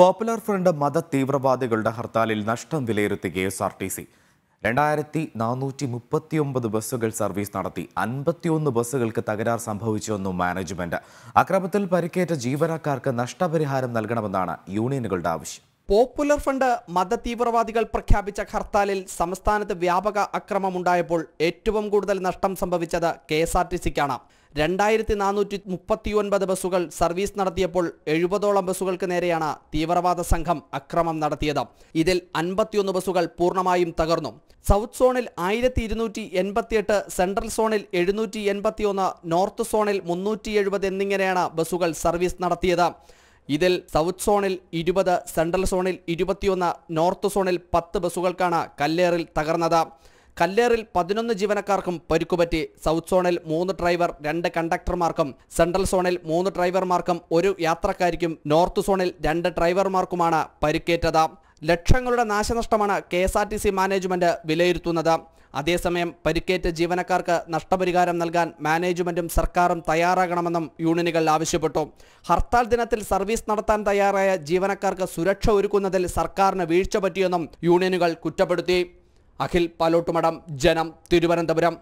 Popular front മത തീവ്രവാദികളുടെ ഹർത്താലിൽ നഷ്ടം വിലയിരുത്തി K S R T C. രണ്ടായിരത്തി നാനൂറ്റി മുപ്പത്തിയൊമ്പത് ബസ്സുകൾ സർവീസ് നടത്തി അൻപത്തിയൊന്ന് ബസ്സുകൾക്ക് തകരാർ സംഭവിച്ചുവെന്നും മാനേജ്മെന്റ്. അക്രമത്തിൽ പരിക്കേറ്റ ജീവനക്കാർക്ക് നഷ്ടപരിഹാരം നൽകണമെന്നാണ് യൂണിയനുകളുടെ ആവശ്യം. പോപ്പുലർ ഫ്രണ്ട് മത തീവ്രവാദികൾ പ്രഖ്യാപിച്ച ഹർത്താലിൽ സംസ്ഥാനത്ത് വ്യാപക അക്രമമുണ്ടായപ്പോൾ ഏറ്റവും കൂടുതൽ നഷ്ടം സംഭവിച്ചത് കെ എസ് ആർ ടി സിക്കാണ്. രണ്ടായിരത്തി നാനൂറ്റി മുപ്പത്തി ഒൻപത് ബസ്സുകൾ സർവീസ് നടത്തിയപ്പോൾ എഴുപതോളം ബസ്സുകൾക്ക് നേരെയാണ് തീവ്രവാദ സംഘം അക്രമം നടത്തിയത്. ഇതിൽ അൻപത്തിയൊന്ന് ബസ്സുകൾ പൂർണമായും തകർന്നു. സൗത്ത് സോണിൽ ആയിരത്തി ഇരുന്നൂറ്റി എൺപത്തിയെട്ട് സെൻട്രൽ സോണിൽ എഴുന്നൂറ്റി എൺപത്തിയൊന്ന് നോർത്ത് സോണിൽ മുന്നൂറ്റി എഴുപത് എന്നിങ്ങനെയാണ് ബസ്സുകൾ സർവീസ് നടത്തിയത്. ഇതിൽ സൗത്ത് സോണിൽ ഇരുപത് സെൻട്രൽ സോണിൽ ഇരുപത്തിയൊന്ന് നോർത്ത് സോണിൽ പത്ത് ബസ്സുകൾക്കാണ് കല്ലേറിൽ തകർന്നത്. കല്ലേറിൽ പതിനൊന്ന് ജീവനക്കാർക്കും പരിക്കുപറ്റി സൗത്ത് സോണിൽ മൂന്ന് ഡ്രൈവർ രണ്ട് കണ്ടക്ടർമാർക്കും സെൻട്രൽ സോണിൽ മൂന്ന് ഡ്രൈവർമാർക്കും ഒരു യാത്രക്കാരിക്കും നോർത്ത് സോണിൽ രണ്ട് ഡ്രൈവർമാർക്കുമാണ് പരിക്കേറ്റത്. ലക്ഷങ്ങളുടെ നാശനഷ്ടമാണ് K S R T C management വിലയിരുത്തുന്നത്. അതേസമയം പരിക്കേറ്റ ജീവനക്കാർക്ക് നഷ്ടപരിഹാരം നൽകാൻ മാനേജ്മെന്റും സർക്കാരും തയ്യാറാകണമെന്നും യൂണിയനുകൾ ആവശ്യപ്പെട്ടു. ഹർത്താൽ ദിനത്തിൽ സർവീസ് നടത്താൻ തയ്യാറായ ജീവനക്കാർക്ക് സുരക്ഷ ഒരുക്കുന്നതിൽ സർക്കാരിന് വീഴ്ച പറ്റിയെന്നും യൂണിയനുകൾ കുറ്റപ്പെടുത്തി. അഖിൽ പാലോട്ടുമടം ജനം തിരുവനന്തപുരം